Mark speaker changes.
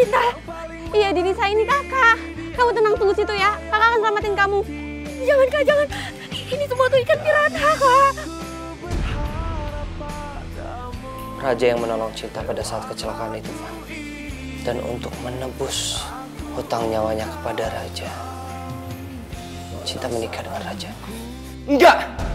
Speaker 1: Cinta. Iya Dini, saya ini kakak. Kamu tenang tunggu situ ya. Kakak akan selamatin kamu. Jangan kak, jangan. Ini semua tuh ikan piranha kak.
Speaker 2: Raja yang menolong Cinta pada saat kecelakaan itu, Van. Dan untuk menebus hutang nyawanya kepada Raja, Cinta menikah dengan Raja.
Speaker 3: Enggak!